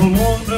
novo mundo.